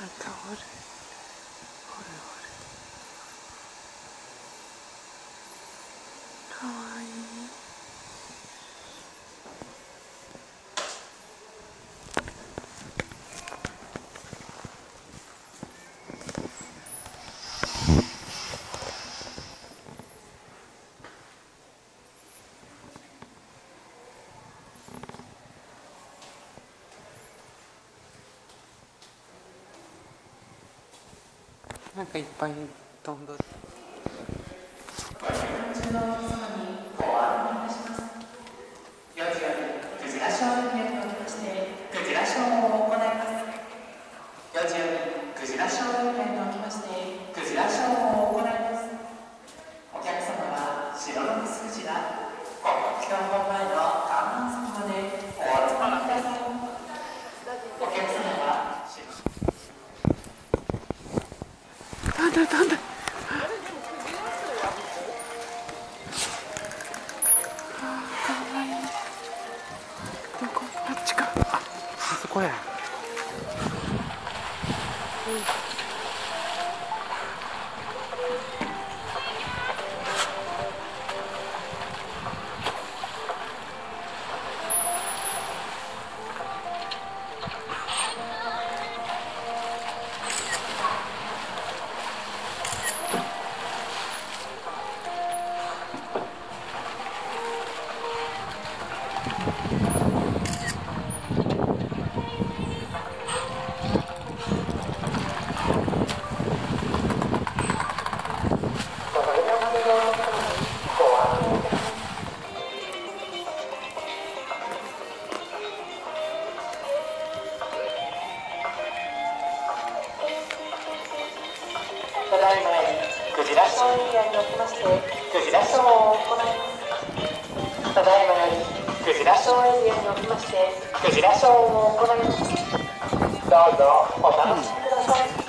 my god. Lord. 4時よりクジラショーにおきましてクジラショーを行います。お客様は白のミスクジラ国旗本前の看板先までお集まりくださいお客様は白飛んだ飛んだ。あ。っ。あ、そこや。ただいまよりクジラショーエリアにおきましてクジラショーを行います。ラショーエリアにおきましてクジラショーを行います。どうぞお楽しみください。